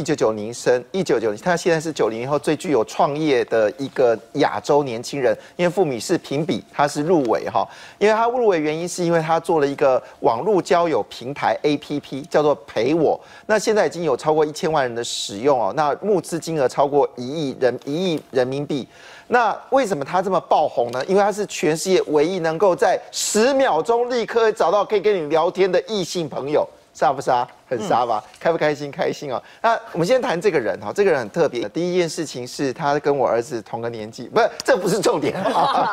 一九九零生，一九九零，他现在是九零后最具有创业的一个亚洲年轻人。因为富米是评比，他是入围哈，因为他入围原因是因为他做了一个网络交友平台 APP，叫做陪我。那现在已经有超过一千万人的使用哦，那募资金额超过一亿人一亿人民币。那为什么他这么爆红呢？因为他是全世界唯一能够在十秒钟立刻找到可以跟你聊天的异性朋友。杀不杀？很杀吧？开不开心？开心哦。那我们先谈这个人哈，这个人很特别。第一件事情是他跟我儿子同个年纪，不是，这不是重点。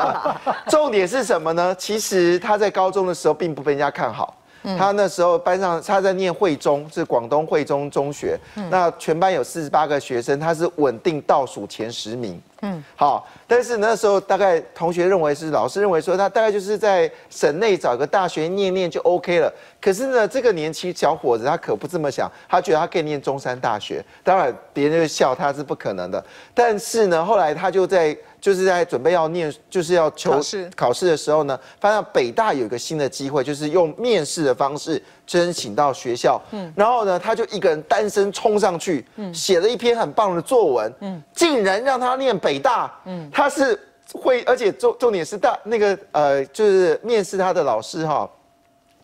重点是什么呢？其实他在高中的时候并不被人家看好。他那时候班上他在念惠中，是广东惠中中学。那全班有四十八个学生，他是稳定倒数前十名。嗯，好，但是那时候大概同学认为是老师认为说他大概就是在省内找个大学念念就 OK 了。可是呢，这个年轻小伙子他可不这么想，他觉得他可以念中山大学。当然别人就笑他是不可能的。但是呢，后来他就在就是在准备要念就是要求考试。的时候呢，发现北大有一个新的机会，就是用面试的方式申请到学校。嗯，然后呢，他就一个人单身冲上去，嗯，写了一篇很棒的作文，嗯，竟然让他念。北大，嗯，他是会，而且重重点是大那个呃，就是面试他的老师哈，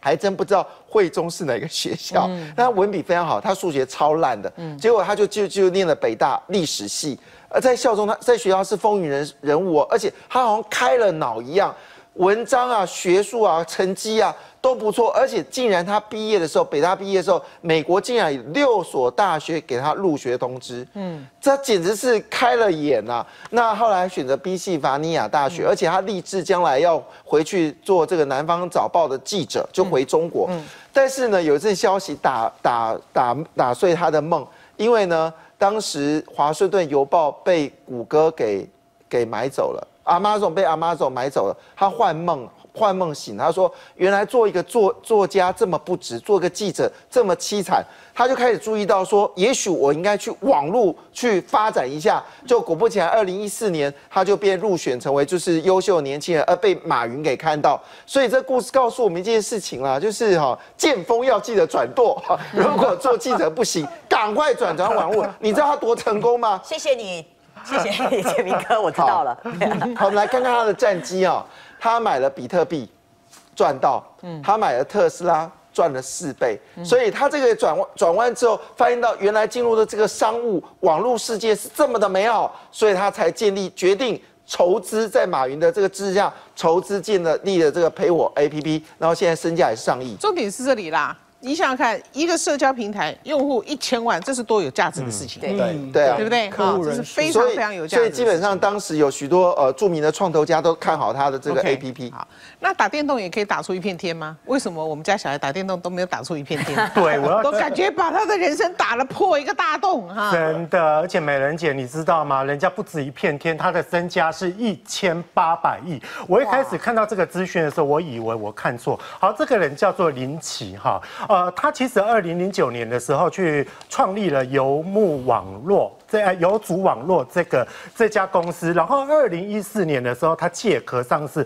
还真不知道惠中是哪个学校。嗯，他文笔非常好，他数学超烂的，嗯，结果他就就就念了北大历史系，而在校中他在学校是风云人人物，而且他好像开了脑一样，文章啊、学术啊、成绩啊。都不错，而且竟然他毕业的时候，北大毕业的时候，美国竟然有六所大学给他入学通知，嗯，这简直是开了眼呐。那后来选择宾夕法尼亚大学，而且他立志将来要回去做这个南方早报的记者，就回中国。但是呢，有一阵消息打打打打碎他的梦，因为呢，当时华盛顿邮报被谷歌给给买走了，阿妈总被阿妈总买走了，他幻梦。幻梦醒，他说：“原来做一个作作家这么不值，做个记者这么凄惨。”他就开始注意到说：“也许我应该去网络去发展一下。”就果不其然，二零一四年他就被入选成为就是优秀年轻人，而被马云给看到。所以这故事告诉我们一件事情啦，就是哈，见风要记得转舵。如果做记者不行，赶快转转网络。你知道他多成功吗？谢谢你，谢谢你，建明哥，我知道了。好，我们来看看他的战绩啊。他买了比特币，赚到；嗯，他买了特斯拉，赚了四倍。所以他这个转弯转弯之后，发现到原来进入的这个商务网络世界是这么的美好，所以他才建立决定筹资，在马云的这个支持下，筹资建了立了这个陪我 A P P，然后现在身价也是上亿。重点是这里啦。你想想看，一个社交平台用户一千万，这是多有价值的事情，对对啊，对不对？哈，这是非常非常有价值。所以基本上当时有许多呃著名的创投家都看好他的这个 A P P。好，那打电动也可以打出一片天吗？为什么我们家小孩打电动都没有打出一片天？对，我要 都感觉把他的人生打了破一个大洞哈。真的，而且美人姐你知道吗？人家不止一片天，他的身家是一千八百亿。我一开始看到这个资讯的时候，我以为我看错。好，这个人叫做林奇哈。呃，他其实二零零九年的时候去创立了游牧网络，这游族网络这个这家公司，然后二零一四年的时候他借壳上市。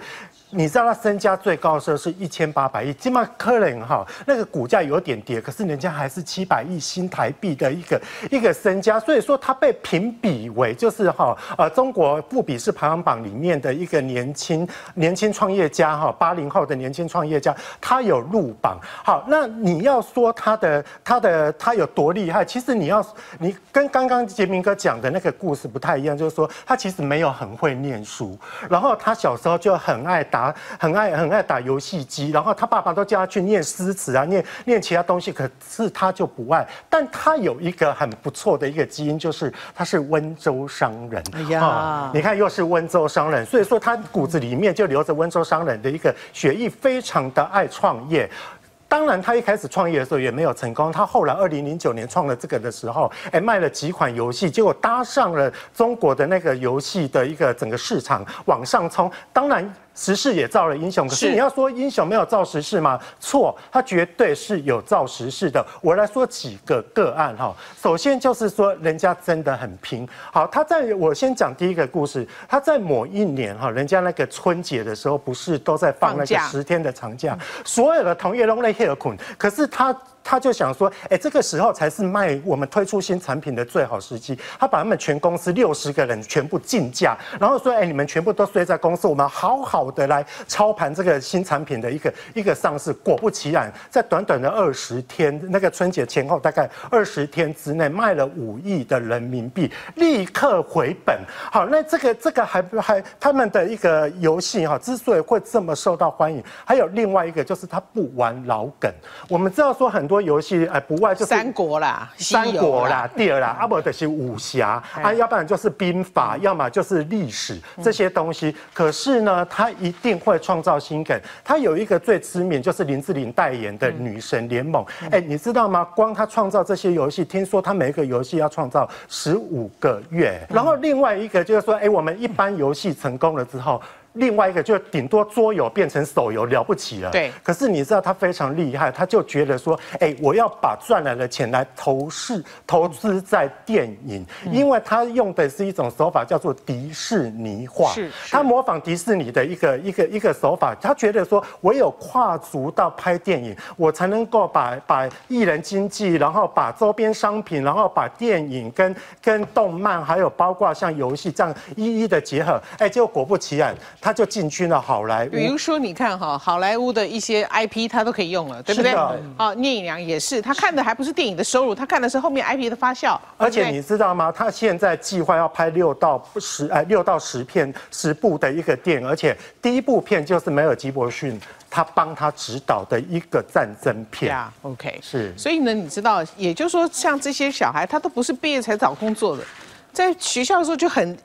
你知道他身家最高的时候是一千八百亿，金马科能哈那个股价有点跌，可是人家还是七百亿新台币的一个一个身家，所以说他被评比为就是哈呃中国富比是排行榜里面的一个年轻年轻创业家哈八零后的年轻创业家，他有入榜。好，那你要说他的他的他有多厉害，其实你要你跟刚刚杰明哥讲的那个故事不太一样，就是说他其实没有很会念书，然后他小时候就很爱打。打很爱很爱打游戏机，然后他爸爸都叫他去念诗词啊，念念其他东西，可是他就不爱。但他有一个很不错的一个基因，就是他是温州商人。哎呀，你看又是温州商人，所以说他骨子里面就留着温州商人的一个血液，非常的爱创业。当然，他一开始创业的时候也没有成功。他后来二零零九年创了这个的时候，哎，卖了几款游戏，结果搭上了中国的那个游戏的一个整个市场往上冲。当然。时势也造了英雄，可是你要说英雄没有造时势吗？错，他绝对是有造时势的。我来说几个个案哈。首先就是说，人家真的很拼。好，他在我先讲第一个故事。他在某一年哈，人家那个春节的时候，不是都在放那个十天的长假，所有的同业都在 h e 可是他。他就想说，哎，这个时候才是卖我们推出新产品的最好时机。他把他们全公司六十个人全部竞价，然后说，哎，你们全部都睡在公司，我们好好的来操盘这个新产品的一个一个上市。果不其然，在短短的二十天，那个春节前后大概二十天之内，卖了五亿的人民币，立刻回本。好，那这个这个还不还他们的一个游戏哈，之所以会这么受到欢迎，还有另外一个就是他不玩老梗。我们知道说很多游戏，哎，不外就是三国啦，三国啦，第二啦，阿伯的是武侠啊，要不然就是兵法，要么就是历史这些东西。可是呢，他一定会创造新梗。他有一个最知名，就是林志玲代言的《女神联盟》。哎，你知道吗？光他创造这些游戏，听说他每一个游戏要创造十五个月。然后另外一个就是说，哎，我们一般游戏成功了之后。另外一个就顶多桌游变成手游了不起了，对。可是你知道他非常厉害，他就觉得说，哎，我要把赚来的钱来投资投资在电影，因为他用的是一种手法叫做迪士尼化，是。他模仿迪士尼的一个一个一个手法，他觉得说，唯有跨足到拍电影，我才能够把把艺人经济，然后把周边商品，然后把电影跟跟动漫，还有包括像游戏这样一一的结合，哎，结果果不其然。他就进军了好莱坞。比如说，你看哈，好莱坞的一些 IP，他都可以用了，对不对？好，聂隐娘也是，他看的还不是电影的收入，他看的是后面 IP 的发酵。而且你知道吗？他现在计划要拍六到十，哎，六到十片十部的一个电影，而且第一部片就是梅尔吉伯逊他帮他指导的一个战争片。呀，OK，是。所以呢，你知道，也就是说，像这些小孩，他都不是毕业才找工作的，在学校的时候就很。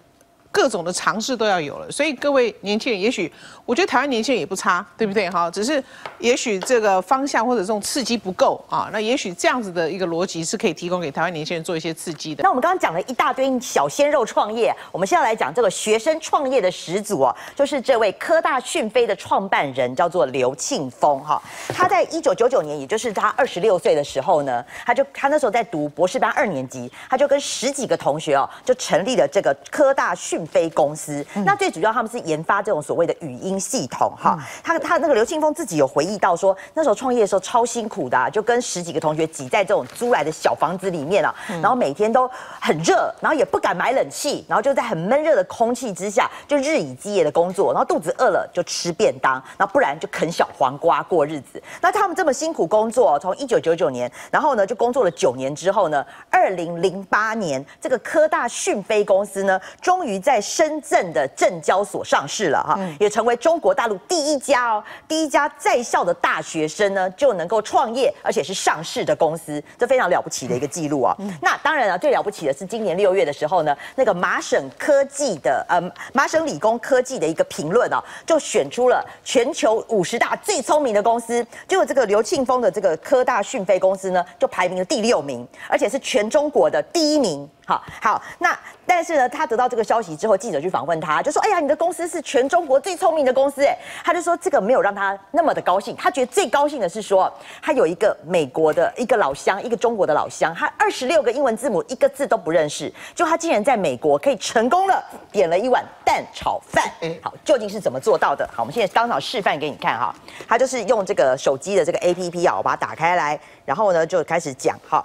各种的尝试都要有了，所以各位年轻人，也许我觉得台湾年轻人也不差，对不对？哈，只是也许这个方向或者这种刺激不够啊。那也许这样子的一个逻辑是可以提供给台湾年轻人做一些刺激的。那我们刚刚讲了一大堆小鲜肉创业，我们现在来讲这个学生创业的始祖哦，就是这位科大讯飞的创办人，叫做刘庆峰哈。他在一九九九年，也就是他二十六岁的时候呢，他就他那时候在读博士班二年级，他就跟十几个同学哦，就成立了这个科大讯。飞公司，那最主要他们是研发这种所谓的语音系统哈。他他那个刘庆峰自己有回忆到说，那时候创业的时候超辛苦的，就跟十几个同学挤在这种租来的小房子里面啊，然后每天都很热，然后也不敢买冷气，然后就在很闷热的空气之下，就日以继夜的工作，然后肚子饿了就吃便当，然后不然就啃小黄瓜过日子。那他们这么辛苦工作，从一九九九年，然后呢就工作了九年之后呢，二零零八年这个科大讯飞公司呢，终于在在深圳的证交所上市了哈，也成为中国大陆第一家哦，第一家在校的大学生呢就能够创业，而且是上市的公司，这非常了不起的一个记录啊。那当然了，最了不起的是今年六月的时候呢，那个麻省科技的呃麻省理工科技的一个评论啊，就选出了全球五十大最聪明的公司，就这个刘庆峰的这个科大讯飞公司呢，就排名了第六名，而且是全中国的第一名。好好，那但是呢，他得到这个消息之后，记者去访问他，就说：“哎呀，你的公司是全中国最聪明的公司。”哎，他就说这个没有让他那么的高兴，他觉得最高兴的是说，他有一个美国的一个老乡，一个中国的老乡，他二十六个英文字母一个字都不认识，就他竟然在美国可以成功了，点了一碗蛋炒饭。好，究竟是怎么做到的？好，我们现在当场示范给你看哈，他就是用这个手机的这个 A P P 啊，我把它打开来，然后呢就开始讲哈。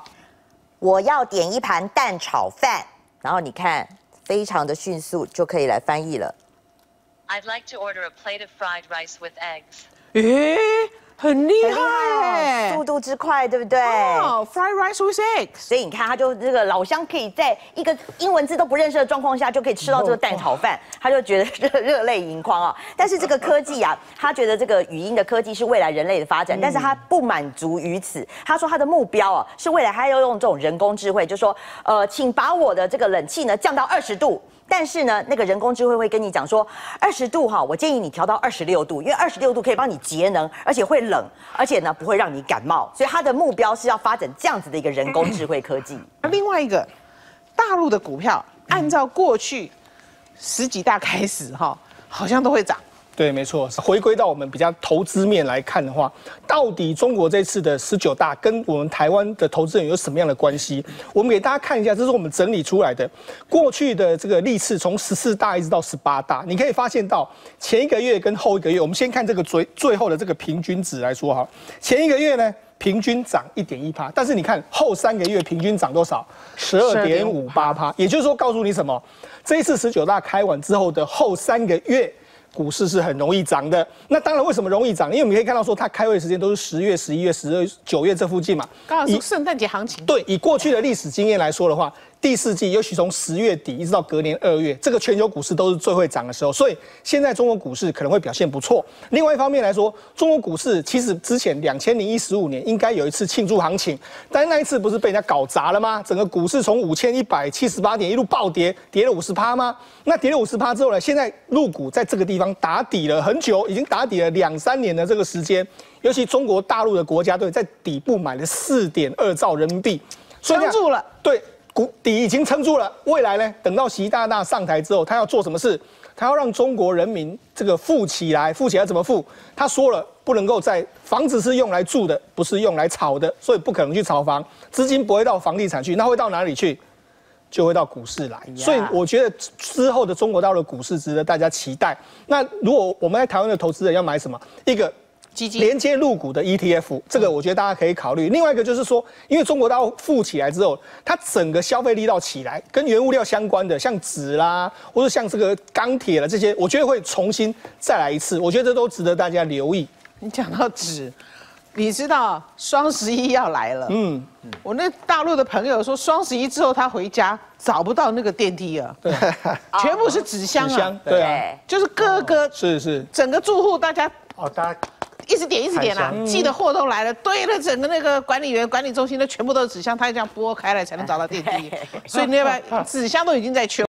我要点一盘蛋炒饭，然后你看，非常的迅速就可以来翻译了。I'd like to order a plate of fried rice with eggs。诶。很厉害，速度之快，对不对？哦，fried rice with eggs。所以你看，他就这个老乡可以在一个英文字都不认识的状况下，就可以吃到这个蛋炒饭，他就觉得热热泪盈眶啊。但是这个科技啊，他觉得这个语音的科技是未来人类的发展，但是他不满足于此。他说他的目标啊，是未来他要用这种人工智慧，就说，呃，请把我的这个冷气呢降到二十度。但是呢，那个人工智慧会跟你讲说，二十度哈，我建议你调到二十六度，因为二十六度可以帮你节能，而且会冷，而且呢不会让你感冒。所以它的目标是要发展这样子的一个人工智慧科技。另外一个，大陆的股票，按照过去十几大开始哈，好像都会涨。对，没错。回归到我们比较投资面来看的话，到底中国这次的十九大跟我们台湾的投资人有什么样的关系？我们给大家看一下，这是我们整理出来的过去的这个历次，从十四大一直到十八大，你可以发现到前一个月跟后一个月，我们先看这个最最后的这个平均值来说哈，前一个月呢。平均涨一点一趴，但是你看后三个月平均涨多少？十二点五八趴，也就是说告诉你什么？这一次十九大开完之后的后三个月。股市是很容易涨的，那当然为什么容易涨？因为我们可以看到说，它开会时间都是十月、十一月、十二、九月这附近嘛，刚好是圣诞节行情。对，以过去的历史经验来说的话。第四季，尤其从十月底一直到隔年二月，这个全球股市都是最会涨的时候，所以现在中国股市可能会表现不错。另外一方面来说，中国股市其实之前两千零一十五年应该有一次庆祝行情，但是那一次不是被人家搞砸了吗？整个股市从五千一百七十八点一路暴跌，跌了五十趴吗？那跌了五十趴之后呢？现在入股在这个地方打底了很久，已经打底了两三年的这个时间，尤其中国大陆的国家队在底部买了四点二兆人民币，撑住了。对。股底已经撑住了，未来呢？等到习大大上台之后，他要做什么事？他要让中国人民这个富起来，富起来怎么富？他说了，不能够在房子是用来住的，不是用来炒的，所以不可能去炒房，资金不会到房地产去，那会到哪里去？就会到股市来。所以我觉得之后的中国大陆股市值得大家期待。那如果我们在台湾的投资人要买什么？一个。连接入股的 ETF，这个我觉得大家可以考虑。另外一个就是说，因为中国大陆富起来之后，它整个消费力道起来，跟原物料相关的，像纸啦，或者像这个钢铁了这些，我觉得会重新再来一次。我觉得这都值得大家留意。你讲到纸，你知道双十一要来了。嗯，我那大陆的朋友说，双十一之后他回家找不到那个电梯了，对，全部是纸箱啊，对啊，就是各个是是整个住户大家哦，大家。一直点一直点啊，寄的货都来了，堆了整个那个管理员管理中心的全部都是纸箱，他要这样拨开来才能找到电梯，所以你要把 纸箱都已经在缺